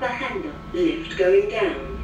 The handle lift going down.